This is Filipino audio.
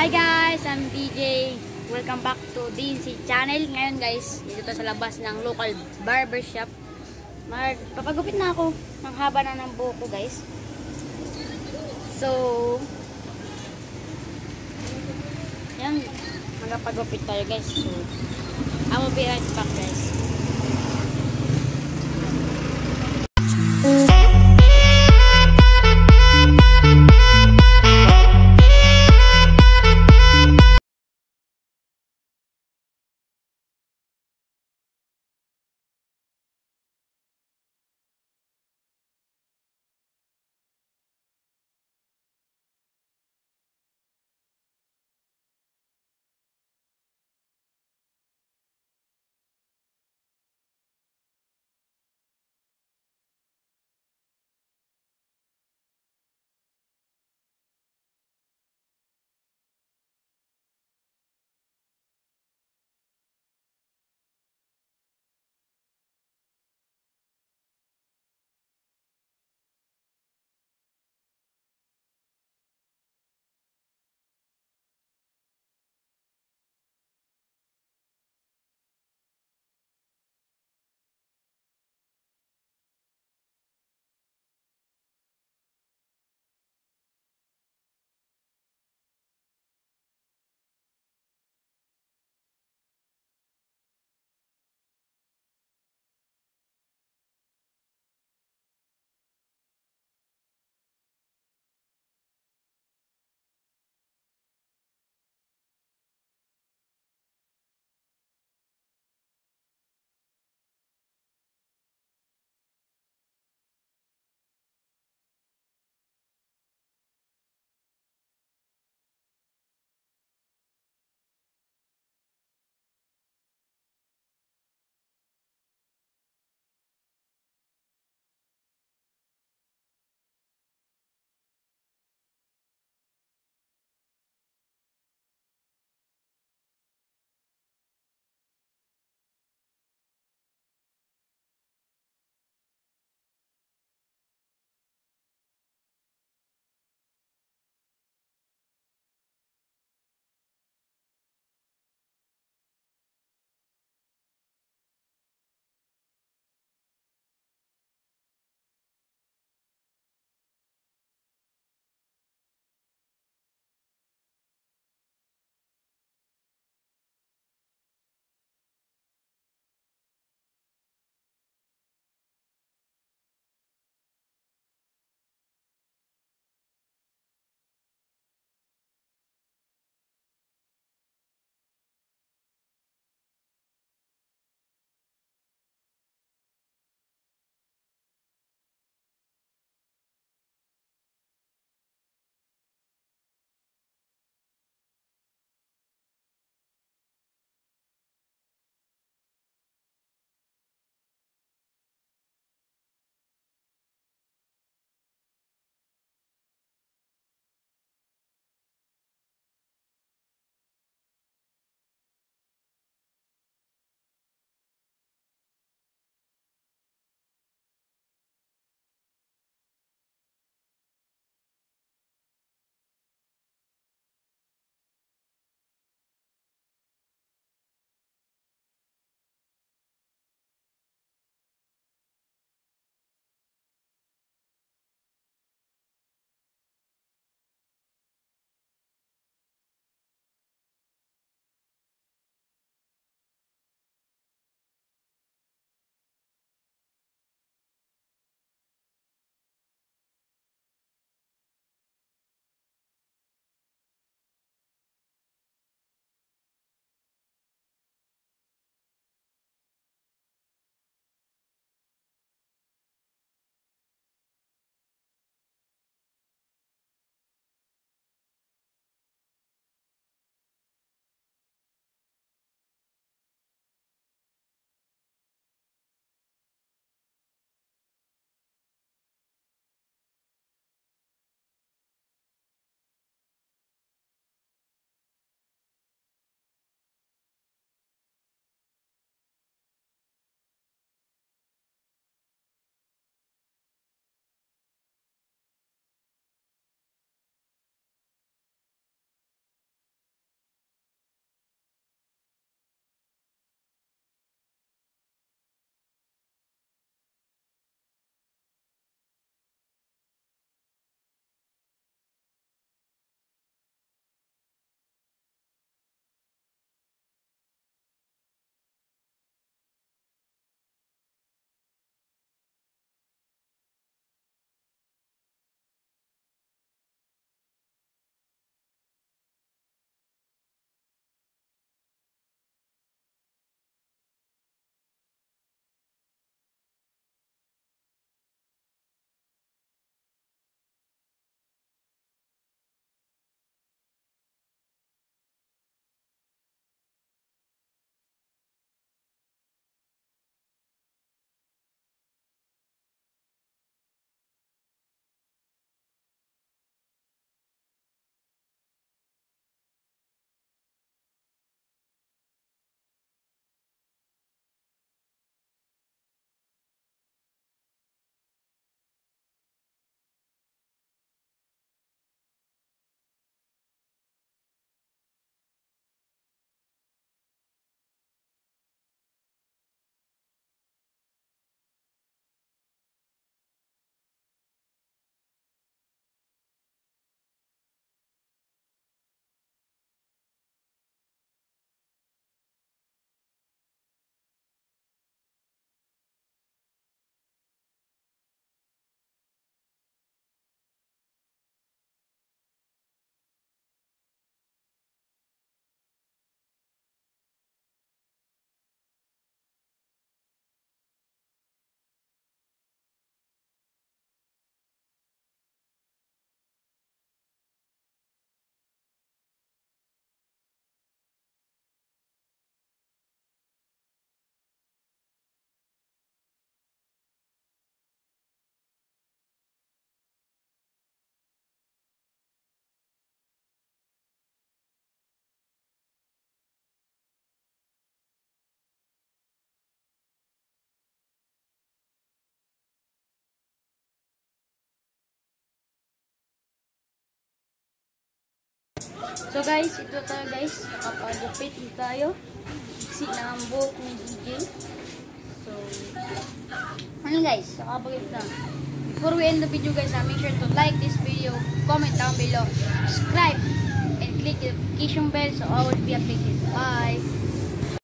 Hi guys, I'm DJ. Welcome back to DNC channel. Ngayon guys, dito to sa labas ng local barbershop. Magpapagupit na ako. Ang haba na ng buhok ko guys. So, yan. Magpapagupit tayo guys. So, I will be right back guys. So guys, ito tayo guys. Nakapagupit na tayo. Iksi na ang buhok ni DJ. So, ano guys, nakapagupit na. Before we end the video guys, uh, make sure to like this video, comment down below, subscribe, and click the notification bell so will be updated. Bye!